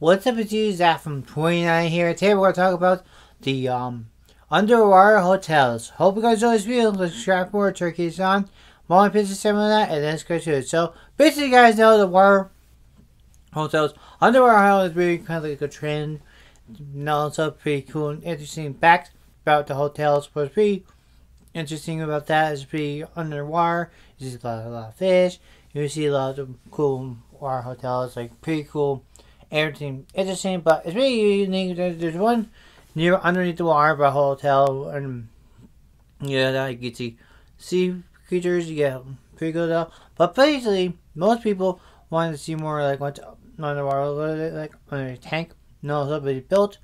What's up, it's you, Zach from 29 here. Today we're going to talk about the um, underwater hotels. Hope you guys enjoy this video. Let's subscribe more Turkey's on. Molly of that, and let's go to it. So, basically, you guys know the water hotels. Underwater hotels is really kind of like a trend. It's up pretty cool and interesting facts about the hotels. What's pretty interesting about that is pretty underwater. You see a lot, a lot of fish. You see a lot of cool water hotels, like pretty cool everything is the same, but it's really unique. There's one near underneath the water by hotel, and yeah, that you to see creatures. You get pretty good though. But basically, most people want to see more like what's underwater, like under a tank. No, somebody built.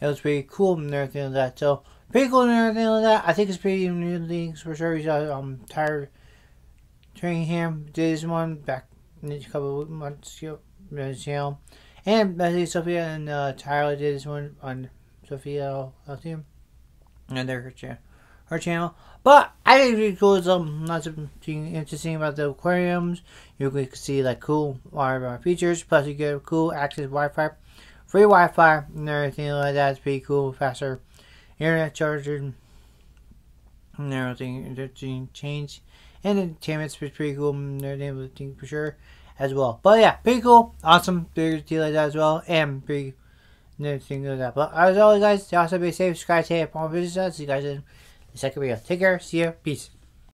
It was pretty cool and everything like that. So pretty cool and everything like that. I think it's pretty unique for sure. Uh, um tired. Tringham did this one back a couple of months ago. You and basically Sophia and uh, Tyler did this one on Sophia Team and their channel, her channel. But I think it's cool. It's um, lots of interesting about the aquariums. You can see like cool water features. Plus, you get cool access Wi-Fi, free Wi-Fi, and everything like that. It's pretty cool. Faster internet charger and everything. Interesting change. And entertainment's pretty cool and everything for sure as well. But yeah, pretty cool, awesome, big deal like that as well, and pretty interesting like that. But as always, guys, also be safe, subscribe, say, upon business. See you guys in the second video. Take care, see ya, peace.